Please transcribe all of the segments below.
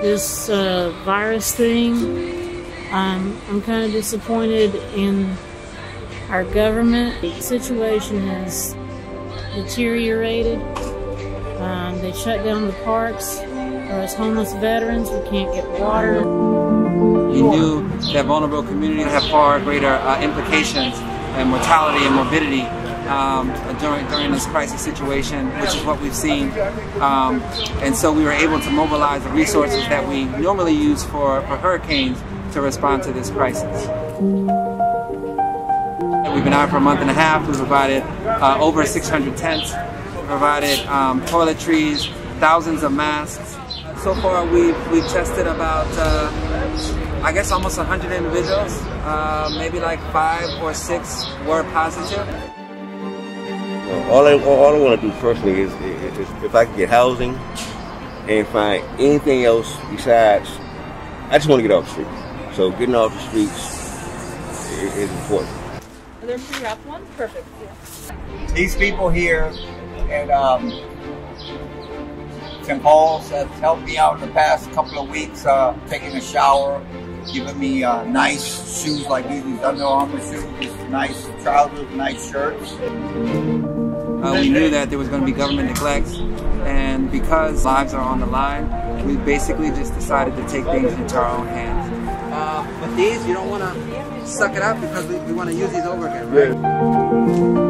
this uh, virus thing. Um, I'm kind of disappointed in our government. The situation has deteriorated. Um, they shut down the parks. For us homeless veterans, we can't get water. We knew that vulnerable communities have far greater uh, implications and mortality and morbidity um, during during this crisis situation, which is what we've seen. Um, and so we were able to mobilize the resources that we normally use for, for hurricanes to respond to this crisis. We've been out for a month and a half. We've provided uh, over 600 tents, provided um, toiletries, thousands of masks. So far, we've we've tested about, uh, I guess, almost 100 individuals. Uh, maybe like five or six were positive. All I, all I want to do personally is, is, is if I can get housing and find anything else besides, I just want to get off the streets. So getting off the streets is, is important. Are there three wrapped ones? Perfect. Yeah. These people here at um, St. Paul's have helped me out in the past couple of weeks, uh, taking a shower, giving me uh, nice shoes like these, these Under Armour shoes, these nice trousers, nice shirts. Uh, we knew that there was going to be government neglect, and because lives are on the line, we basically just decided to take things into our own hands. Uh, but these, you don't want to suck it up because we, we want to use these over again, right?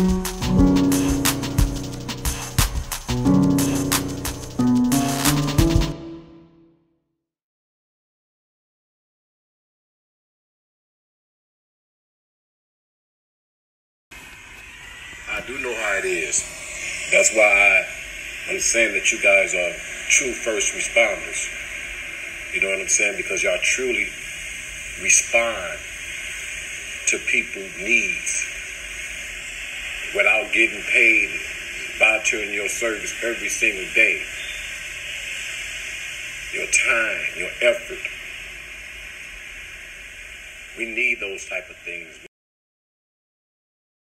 I do know how it is. That's why I, I'm saying that you guys are true first responders. You know what I'm saying? Because y'all truly respond to people's needs without getting paid, by volunteering your service every single day. Your time, your effort. We need those type of things.